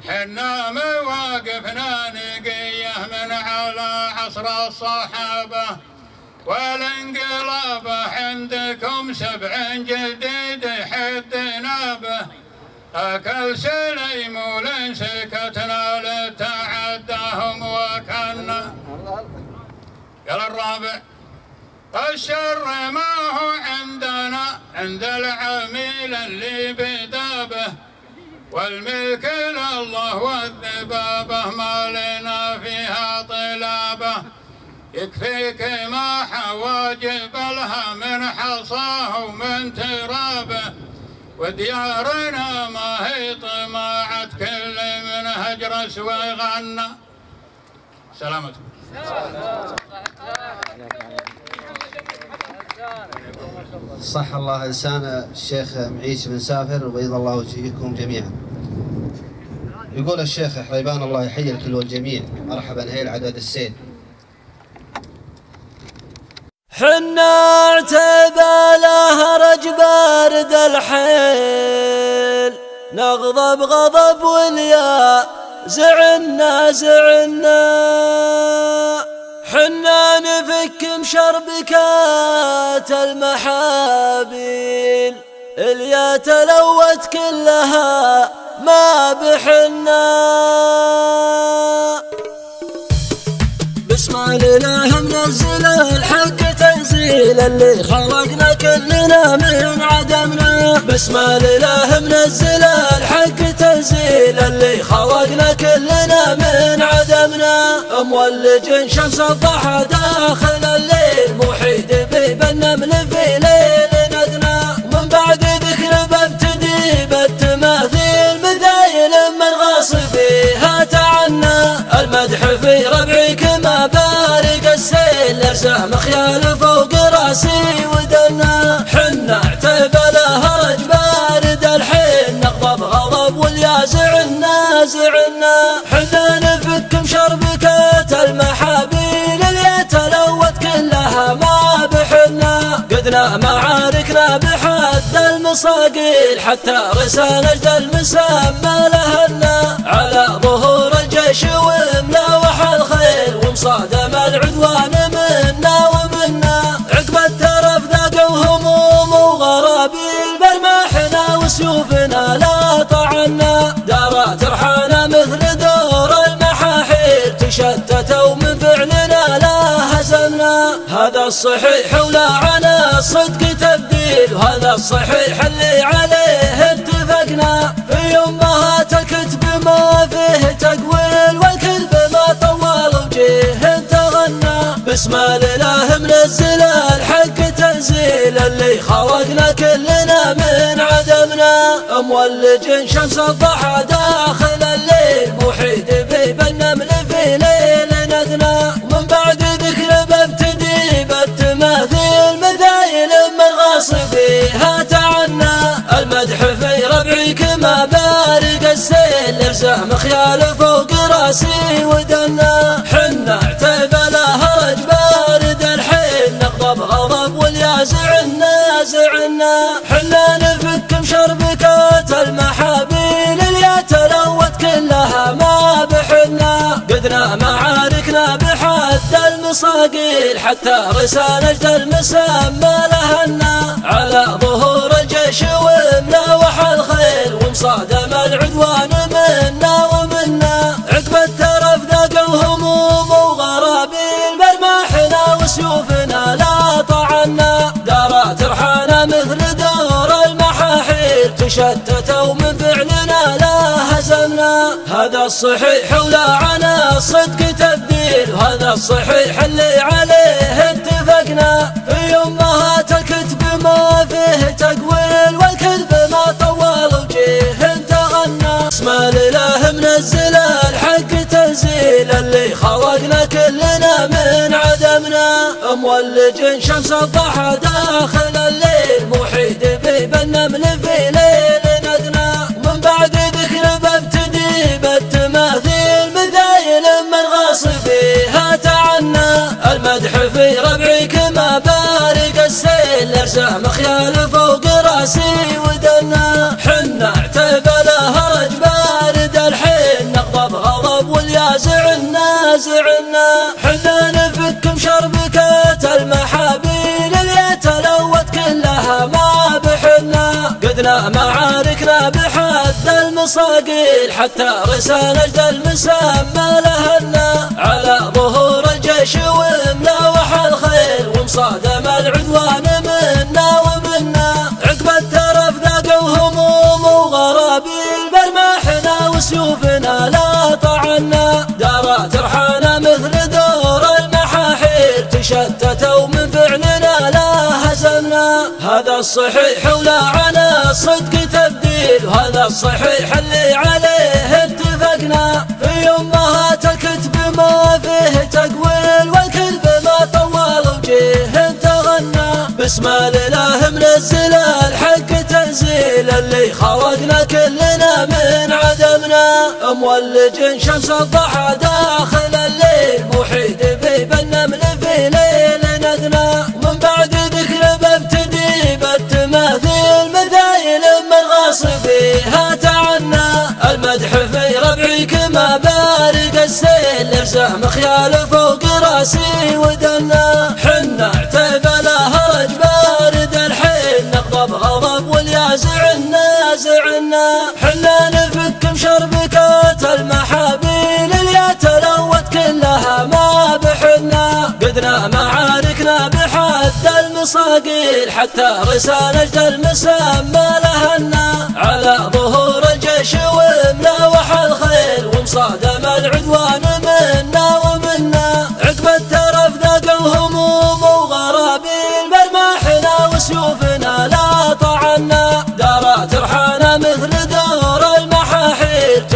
حنا مواقفنا نقيه من على عصر الصحابة. والانقلاب عندكم سبع جديد حد نابه. أكل سليم ولن سكتنا لتعداهم وكنا. قال الرابع. الشر ما هو عندنا عند العميل اللي بدابه والملك لله والذبابة ما لنا فيها طلابة. يكفيك ما حواجب لها من حصاه ومن ترابه. وديارنا ما هي طماعة كل من هجرس وغنى سلامتكم. صح الله لسان الشيخ معيش بن سافر وبيض الله وجهكم جميعا. يقول الشيخ حريبان الله يحيي الكل والجميع. مرحبا هيل عدد السيل حنا اعتبى هرج بارد الحيل. نغضب غضب واليا زعنا زعنا. حنا نفك مشربكات المحابيل. اليا تلوت كلها ما بحنا. بسم الاله منزل الحق تنزيل اللي خلقنا كلنا من عدمنا بسم الاله منزل الحق تنزيل اللي خلقنا كلنا من عدمنا. مولج شمس الضحى داخل الليل محيد بيب النمل في ليل السيل لرسه مخيال فوق راسي ودنا. حنا اعتب له هرج بارد الحين. نغضب غضب واليا زعلنا زعلنا. حنا نفك مشربكة المحابيل اللي تلوت كلها ما بحنا. قدنا معاركنا بحد المصاقيل. حتى نجد المسمى لهنا. على ظهور الجيش وملاوح الخيل. ومصادم العدوان منا الصحيح ولا عنا الصدق تبديل. وهذا الصحيح اللي عليه اتفقنا. في امهات الكتب ما فيه تقويل والكذب ما طول وجيه تغنى. بسم الإله منزل الحق تنزيل. اللي خلقنا كلنا من عدمنا. مولج شمس الضحى داخل الليل. محيد بيب النمل في ليل ندنا السيل لرسه مخيال فوق راسي ودنا. حنا له هرج بارد الحين نغضب غضب واليا زعلنا زعلنا. حنا نفك مشربكات المحابيل بحد المصاقيل حتى رسى نجد المسمى لهنا. على ظهور الجيش وملاوح الخيل ومصادم العدوان منا ومنا. عقب الترف ذاقوا هموم وغرابيل برماحنا وسيوفنا لا طعنا. دارت رحانا مثل دور المحاحيل تشتتوا من فعلنا لا هزمنا. هذا الصحيح ولا عنا. الصحيح اللي عليه اتفقنا في امهات الكتب ما فيه تقويل والكذب ما طول وجيه تغنى اسم الإله منزل الحق تنزيل اللي خلقنا كلنا من عدمنا. مولج شمس الضحى داخل الليل محيد بيب النمل في السيل لرسه مخيال فوق راسي ودنا. حنا اعتب له هرج بارد الحين نغضب غضب واليا زعلنا زعلنا. حنا نفك مشربكات المحابيل اللي تلوت كلها ما بحنا. قدنا معاركنا بحد المصاقيل حتى رسى نجد المسمى لهنا. على ظهور الجيش وملاوح الخيل ومصادم الصحيح ولا عنا الصدق تبديل. وهذا الصحيح اللي عليه اتفقنا. في امهات الكتب ما فيه تقويل والكذب ما طول وجيه تغنى بسم الإله منزل الحق تنزيل. اللي خلقنا كلنا من عدمنا. مولج شمس الضحى داخل الليل. مخيال فوق راسي ودنا. حنا عتيب هرج بارد الحين. نغضب غضب واليازع النازعنا حنا نفك مشربكات المحابيل اللي تلوت كلها ما بحنا. قدنا معاركنا بحد المصاقيل. حتى رسالة المسمى لهنا. على ظهور الجيش وملاوح الخيل. ومصادم العدوان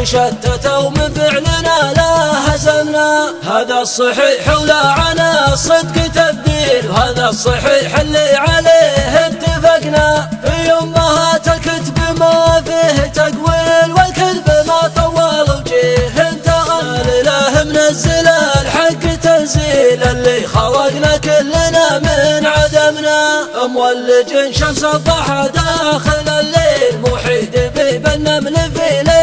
تشتتوا من فعلنا لا هزمنا هذا الصحيح ولا عنا الصدق تبديل وهذا الصحيح اللي عليه اتفقنا. في امهات الكتب ما فيه تقويل والكذب ما طول وجيه. انتهى الاله منزل الحق تنزيل اللي خلقنا كلنا من عدمنا. مولج شمس الضحى داخل الليل محيط به بالنمل في ليل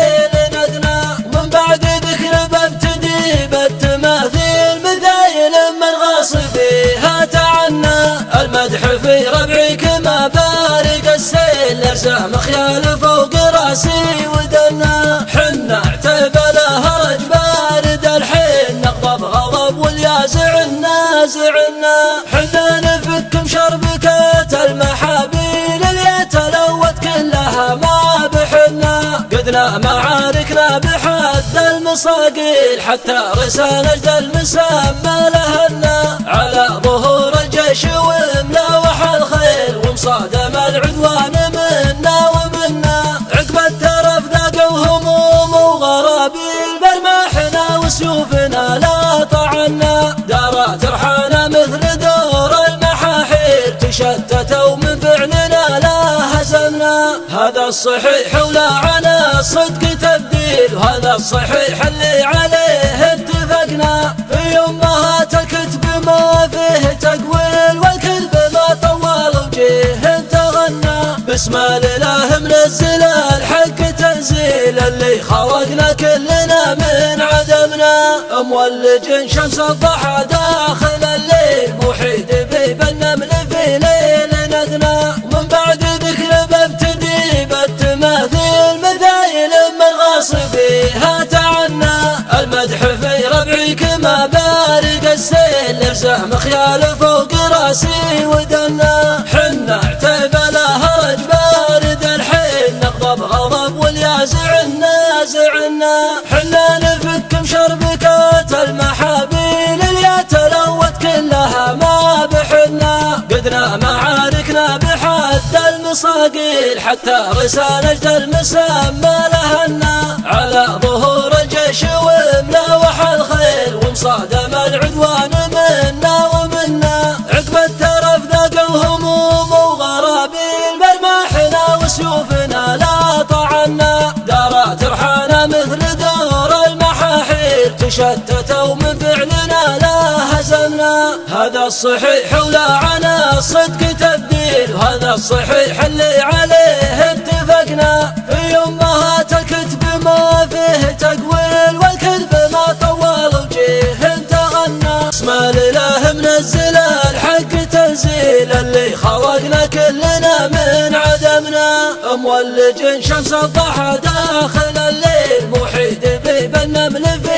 السيل لرزه مخيال فوق رأسي ودنا. حنا عتيب لا هرج بارد الحين نغضب غضب واليازع النازعنا حنا نفك مشربكات المحابيل اللي تلوت كلها ما بحنا. قدنا معاركنا بحد المصاقيل حتى رسالة المسمى لهنا. على ظهور الجيش وملاوح الخيل ومصادم العدوان هذا الصحيح ولا عنا الصدق تبديل. وهذا الصحيح اللي عليه اتفقنا. في امهات الكتب ما فيه تقويل والكذب ما طول وجيه تغنى. بسم الإله منزل الحق تنزيل اللي خلقنا كلنا من عدمنا. مولج شمس الضحى داخل الليل محيط لرزه مخيال فوق رأسي ودنا. حنا عتيب لا هرج بارد الحين. نغضب غضب واليازع النازعنا حنا نفك مشربكات المحابيل اللي تلوت كلها ما بحنا. قدنا معاركنا بحد المصاقيل. حتى رسالة المسمى لهنا. على ظهور الجيش وملاوح الخيل ومصادم العدوان الصحيح ولا عنا الصدق تبديل. وهذا الصحيح اللي عليه اتفقنا. في امهات الكتب ما فيه تقويل والكذب ما طول وجيه تغنى اسم الإله منزل الحق تنزيل اللي خلقنا كلنا من عدمنا. مولج شمس الضحى داخل الليل محيط به بالنمل في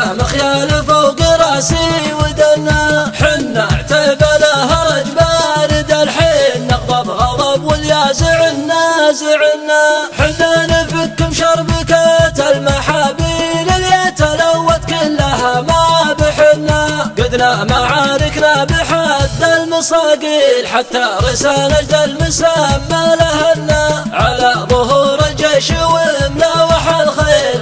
لرزه مخيال فوق راسي ودنا. حنا عتيب لا هرج بارد الحين. نغضب غضب واليازع النازعنا حنا نفك مشربكات المحابيل اللي تلوت كلها ما بحنا. قدنا معاركنا بحد المصاقيل حتى رسالة المسمى لهنا. على ظهور الجيش وملاوح الخيل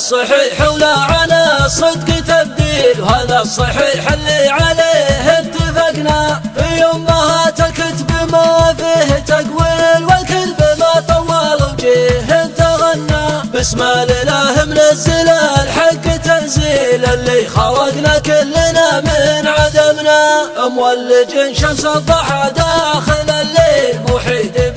الصحيح ولا على الصدق تبديل وهذا الصحيح اللي عليه اتفقنا. في أمهات الكتب ما فيه تقويل والكذب ما طول وجيه تغنى بسم الإله منزل الحق تنزيل اللي خلقنا كلنا من عدمنا. مولج شمس الضحى داخل الليل محيط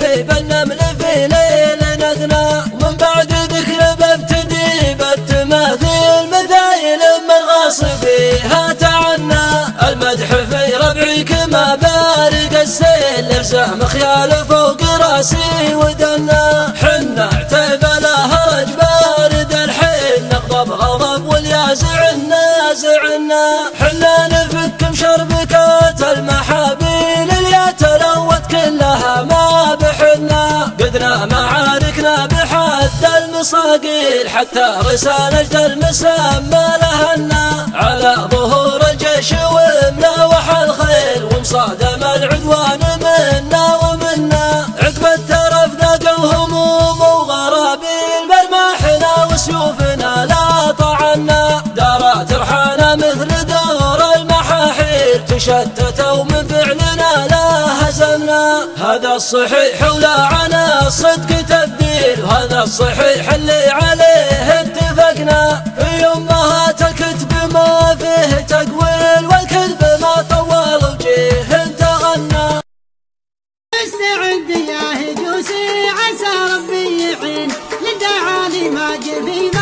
السيل لرزام خيال فوق راسي ودنا. حنا عتيب لا هرج بارد الحين نغضب غضب واليازع النازعنا حنا نفك مشربكات المحابيل اللي تلوت كلها ما بحنا. قدنا معاركنا بحد المصاقيل حتى رسال اجد المسمى لهنا. على ظهور الجيش وملاوح الخيل ومصادم العدوان منا ومنا عقب الترف ذاقوا هموم وغرابيل برماحنا وسيوفنا لا طعنا. دارت رحانا مثل دور المحاحيل تشتتوا من فعلنا لا هزمنا. هذا الصحيح ولا عنا الصدق تبديل وهذا الصحيح اللي عليه اتفقنا في امهات الكتب ما فيه تقويل استعد يا هجوسي عسى ربي يعين. للدعالي ما جفي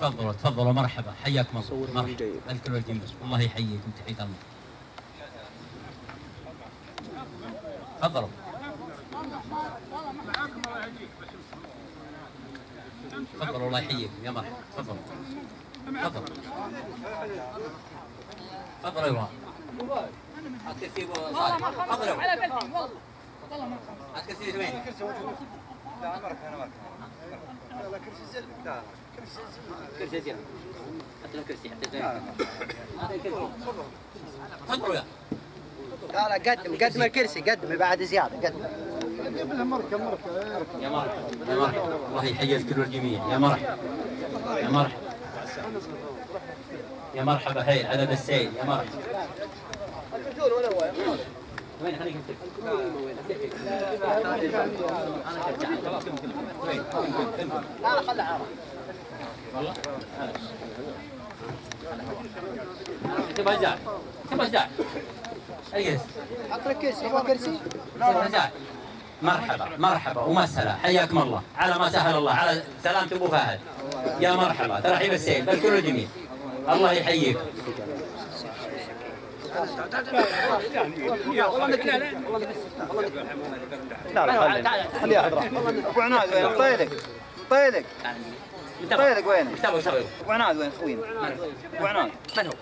تفضلوا تفضلوا مرحبا حياكم الله. مرحبا. الكل والجميع الله يحييكم تحية الله. تفضلوا تفضلوا الله يحييكم يا مرحبا. تفضلوا تفضلوا تفضلوا هات كرسي ابو صالح تفضلوا هات كرسي وين؟ لا مرك أنا مرك لا كرسي زل لا. كرسي كرسي زين حط له كرسي الكرسي تفضلوا يا لا لا قدم قدم الكرسي قدم بعد زياده قدم يا مرحبا يا مرحبا الله يحيي الكل والجميع يا مرحبا يا مرحبا يا مرحبا هي عدد السيد يا مرحبا وين خليك لا لا خلها عارف تبغى تبغى كرسي مرحبا مرحبا ومسهلا حياكم الله. على ما سهل الله. على سلامة أبو فهد. يا مرحبا. ترحيب السيد. بالكل الجميع الله يحييك. طيلك طيلك. طيلك وين اشتغلوا اشتغلوا ابو عناد وين اخوينا ابو عناد من هو؟